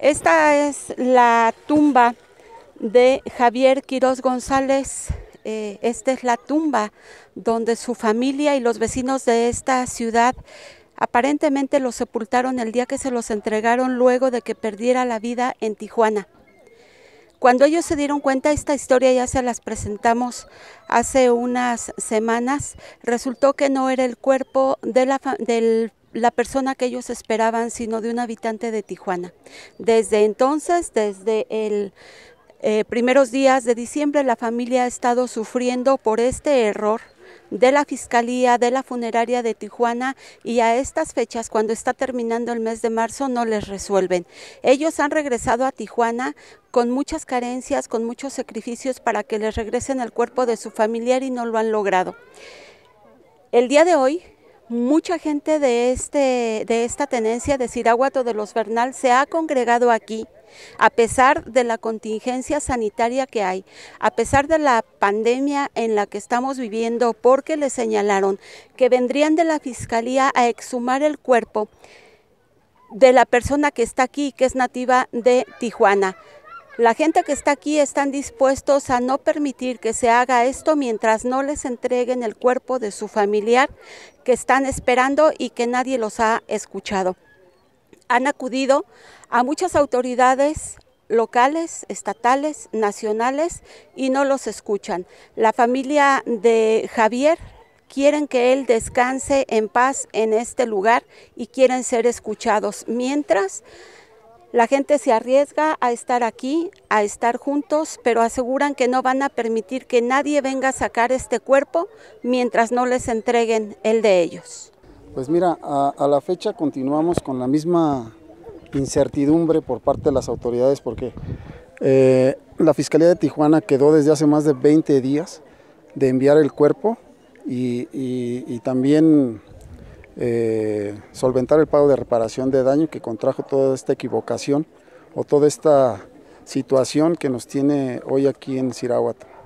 Esta es la tumba de Javier Quiroz González. Eh, esta es la tumba donde su familia y los vecinos de esta ciudad aparentemente lo sepultaron el día que se los entregaron luego de que perdiera la vida en Tijuana. Cuando ellos se dieron cuenta, esta historia ya se las presentamos hace unas semanas, resultó que no era el cuerpo de la, del la persona que ellos esperaban, sino de un habitante de Tijuana. Desde entonces, desde el eh, primeros días de diciembre, la familia ha estado sufriendo por este error de la Fiscalía, de la Funeraria de Tijuana y a estas fechas, cuando está terminando el mes de marzo, no les resuelven. Ellos han regresado a Tijuana con muchas carencias, con muchos sacrificios para que les regresen el cuerpo de su familiar y no lo han logrado. El día de hoy, mucha gente de, este, de esta tenencia de Siraguato de los Bernal se ha congregado aquí a pesar de la contingencia sanitaria que hay, a pesar de la pandemia en la que estamos viviendo, porque le señalaron que vendrían de la Fiscalía a exhumar el cuerpo de la persona que está aquí, que es nativa de Tijuana. La gente que está aquí están dispuestos a no permitir que se haga esto mientras no les entreguen el cuerpo de su familiar que están esperando y que nadie los ha escuchado. Han acudido a muchas autoridades locales, estatales, nacionales y no los escuchan. La familia de Javier quieren que él descanse en paz en este lugar y quieren ser escuchados. Mientras la gente se arriesga a estar aquí, a estar juntos, pero aseguran que no van a permitir que nadie venga a sacar este cuerpo mientras no les entreguen el de ellos. Pues mira, a, la fecha continuamos con la misma incertidumbre por parte de las autoridades porque eh, la Fiscalía de Tijuana quedó desde hace más de 20 días de enviar el cuerpo y también eh, solventar el pago de reparación de daño que contrajo toda esta equivocación o toda esta situación que nos tiene hoy aquí en Sirahuato.